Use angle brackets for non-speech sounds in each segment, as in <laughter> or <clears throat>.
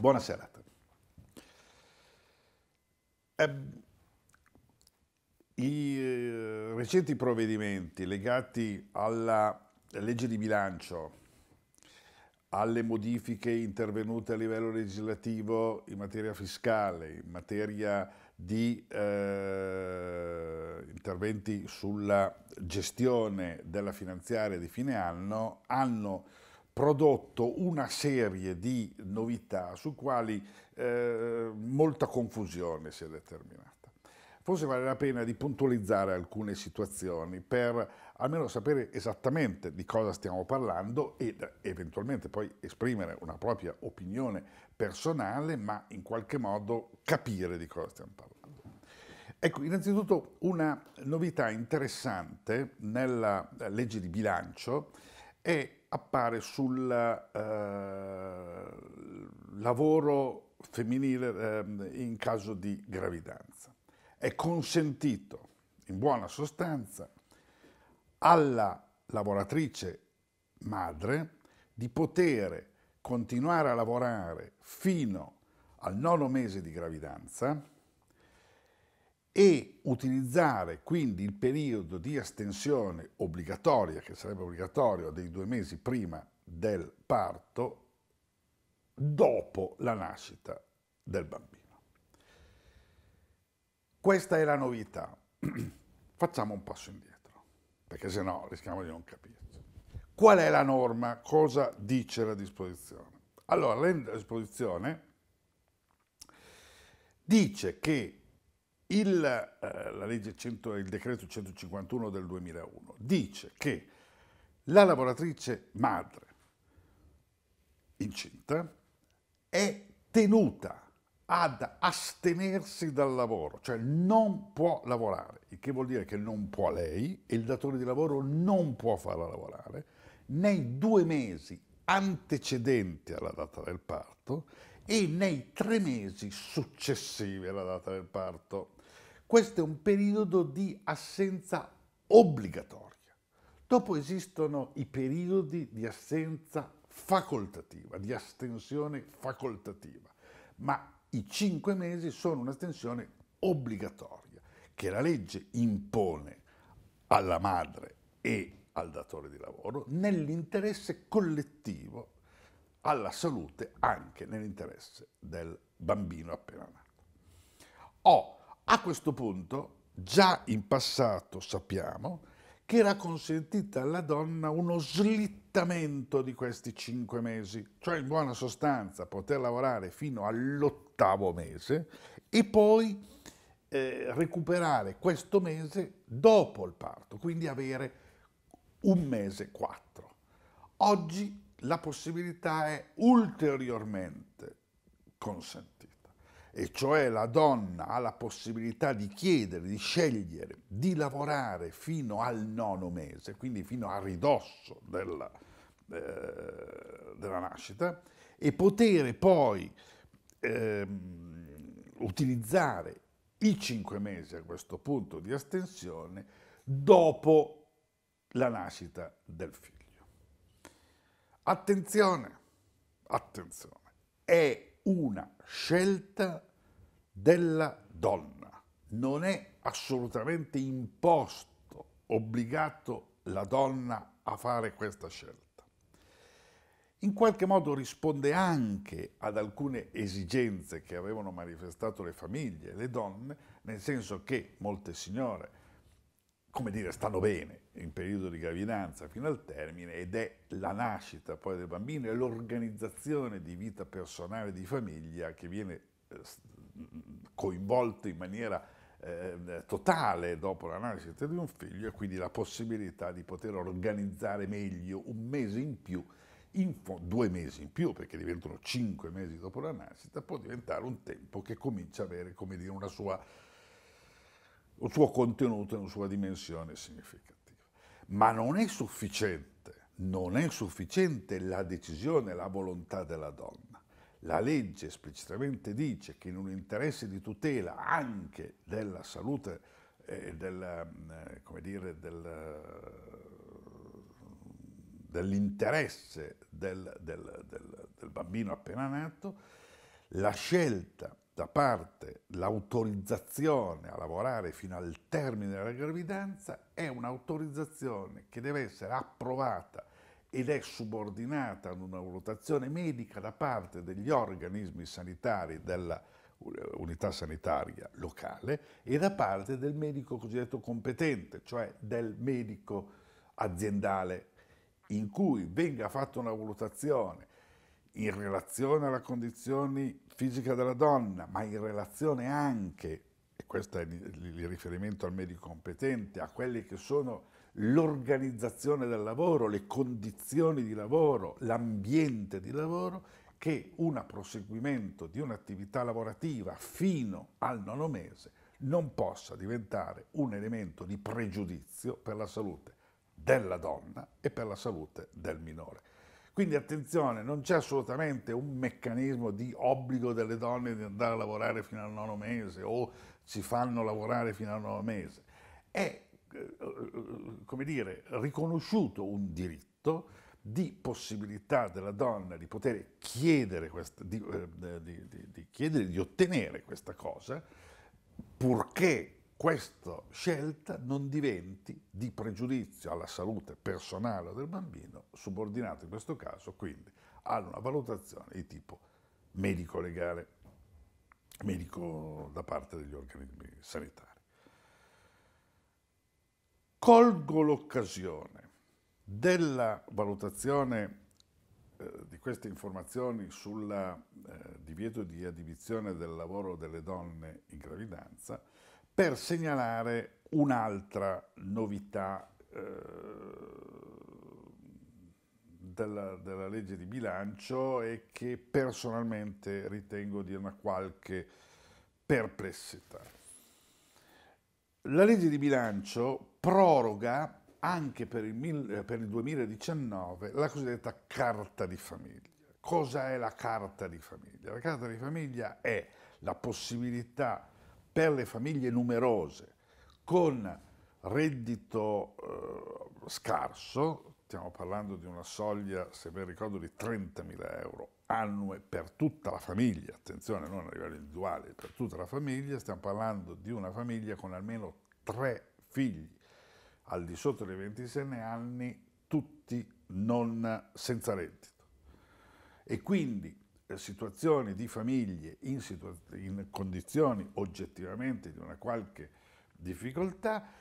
Buonasera a te. Eh, I eh, recenti provvedimenti legati alla legge di bilancio, alle modifiche intervenute a livello legislativo in materia fiscale, in materia di eh, interventi sulla gestione della finanziaria di fine anno, hanno prodotto una serie di novità su quali eh, molta confusione si è determinata. Forse vale la pena di puntualizzare alcune situazioni per almeno sapere esattamente di cosa stiamo parlando ed eventualmente poi esprimere una propria opinione personale, ma in qualche modo capire di cosa stiamo parlando. Ecco, innanzitutto una novità interessante nella legge di bilancio è appare sul eh, lavoro femminile eh, in caso di gravidanza. È consentito, in buona sostanza, alla lavoratrice madre di poter continuare a lavorare fino al nono mese di gravidanza e utilizzare quindi il periodo di astensione obbligatoria, che sarebbe obbligatorio dei due mesi prima del parto, dopo la nascita del bambino. Questa è la novità. <clears throat> Facciamo un passo indietro, perché se no rischiamo di non capirci. Qual è la norma? Cosa dice la disposizione? Allora, la disposizione dice che il, eh, la legge 100, il decreto 151 del 2001 dice che la lavoratrice madre incinta è tenuta ad astenersi dal lavoro, cioè non può lavorare, il che vuol dire che non può lei e il datore di lavoro non può farla lavorare nei due mesi antecedenti alla data del parto e nei tre mesi successivi alla data del parto. Questo è un periodo di assenza obbligatoria. Dopo esistono i periodi di assenza facoltativa, di astensione facoltativa, ma i cinque mesi sono un'astensione obbligatoria che la legge impone alla madre e al datore di lavoro nell'interesse collettivo alla salute anche nell'interesse del bambino appena nato. Ho a questo punto, già in passato sappiamo che era consentita alla donna uno slittamento di questi cinque mesi, cioè in buona sostanza poter lavorare fino all'ottavo mese e poi eh, recuperare questo mese dopo il parto, quindi avere un mese quattro. Oggi la possibilità è ulteriormente consentita e cioè la donna ha la possibilità di chiedere, di scegliere, di lavorare fino al nono mese, quindi fino a ridosso della, eh, della nascita, e poter poi eh, utilizzare i cinque mesi a questo punto di astensione dopo la nascita del figlio. Attenzione, attenzione, è una scelta della donna, non è assolutamente imposto, obbligato la donna a fare questa scelta. In qualche modo risponde anche ad alcune esigenze che avevano manifestato le famiglie, le donne, nel senso che molte signore come dire, stanno bene in periodo di gravidanza fino al termine ed è la nascita poi del bambino e l'organizzazione di vita personale di famiglia che viene eh, coinvolta in maniera eh, totale dopo la nascita di un figlio e quindi la possibilità di poter organizzare meglio un mese in più, in due mesi in più perché diventano cinque mesi dopo la nascita, può diventare un tempo che comincia a avere, come dire, una sua un suo contenuto e una sua dimensione significativa. Ma non è sufficiente, non è sufficiente la decisione, la volontà della donna. La legge esplicitamente dice che in un interesse di tutela anche della salute e del, eh, dire, del, dell'interesse del, del, del, bambino appena nato, la scelta da parte, l'autorizzazione a lavorare fino al termine della gravidanza è un'autorizzazione che deve essere approvata ed è subordinata ad una valutazione medica da parte degli organismi sanitari della unità sanitaria locale e da parte del medico cosiddetto competente, cioè del medico aziendale, in cui venga fatta una valutazione in relazione alla condizione fisica della donna, ma in relazione anche, e questo è il riferimento al medico competente, a quelle che sono l'organizzazione del lavoro, le condizioni di lavoro, l'ambiente di lavoro, che un proseguimento di un'attività lavorativa fino al nono mese non possa diventare un elemento di pregiudizio per la salute della donna e per la salute del minore. Quindi attenzione, non c'è assolutamente un meccanismo di obbligo delle donne di andare a lavorare fino al nono mese o ci fanno lavorare fino al nono mese. È, eh, come dire, riconosciuto un diritto di possibilità della donna di poter chiedere, questa, di, eh, di, di, di, chiedere di ottenere questa cosa, purché questa scelta non diventi di pregiudizio alla salute personale del bambino, subordinato in questo caso quindi a una valutazione di tipo medico-legale, medico da parte degli organismi sanitari. Colgo l'occasione della valutazione eh, di queste informazioni sul eh, divieto di addivizione del lavoro delle donne in gravidanza per segnalare un'altra novità eh, della, della, legge di bilancio e che personalmente ritengo di una qualche perplessità. La legge di bilancio proroga anche per il, mil, per il 2019 la cosiddetta carta di famiglia. Cosa è la carta di famiglia? La carta di famiglia è la possibilità per le famiglie numerose con reddito eh, scarso, stiamo parlando di una soglia, se ben ricordo, di 30.000 euro annue per tutta la famiglia, attenzione, non a livello individuale, per tutta la famiglia, stiamo parlando di una famiglia con almeno tre figli. Al di sotto dei 26 anni, tutti non senza reddito. E quindi situazioni di famiglie in, situa- in condizioni oggettivamente di una qualche difficoltà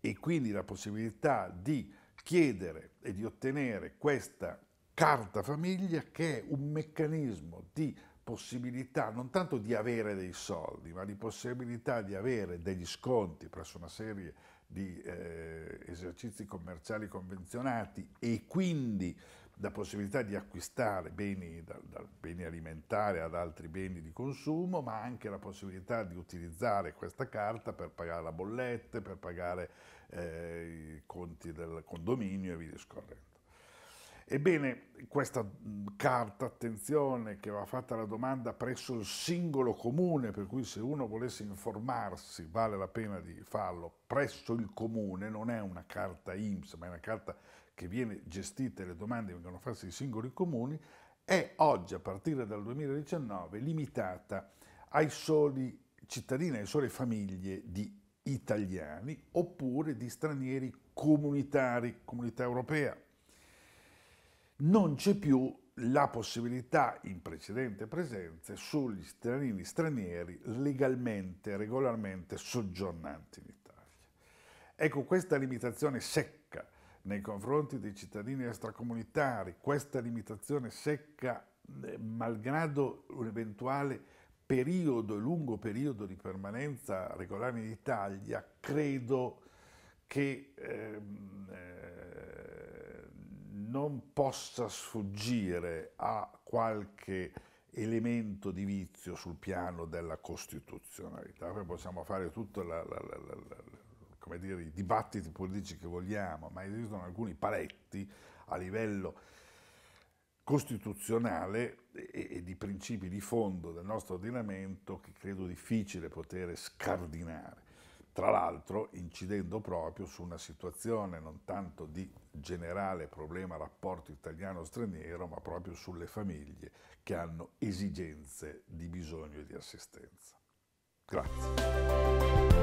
e quindi la possibilità di chiedere e di ottenere questa carta famiglia che è un meccanismo di possibilità non tanto di avere dei soldi, ma di possibilità di avere degli sconti presso una serie di eh, esercizi commerciali convenzionati e quindi la possibilità di acquistare beni, da, da beni alimentari ad altri beni di consumo, ma anche la possibilità di utilizzare questa carta per pagare la bollette, per pagare eh, i conti del condominio e via discorrendo. Ebbene, questa carta, attenzione, che va fatta la domanda presso il singolo comune, per cui se uno volesse informarsi vale la pena di farlo presso il comune, non è una carta IMSS, ma è una carta che viene gestita e le domande vengono fatte ai singoli comuni, è oggi, a partire dal 2019, limitata ai soli cittadini, alle sole famiglie di italiani oppure di stranieri comunitari, comunità europea. Non c'è più la possibilità in precedente presenze sugli cittadini stranieri legalmente, regolarmente soggiornanti in Italia. Ecco, questa limitazione secca nei confronti dei cittadini extracomunitari, questa limitazione secca, eh, malgrado un eventuale periodo, lungo periodo di permanenza regolare in Italia, credo che ehm, eh, non possa sfuggire a qualche elemento di vizio sul piano della costituzionalità. Poi possiamo fare tutto la, la, la, come dire, i dibattiti politici che vogliamo, ma esistono alcuni paletti a livello costituzionale e, e di principi di fondo del nostro ordinamento che credo difficile poter scardinare. tra l'altro incidendo proprio su una situazione non tanto di generale problema rapporto italiano-straniero, ma proprio sulle famiglie che hanno esigenze di bisogno di assistenza. Grazie.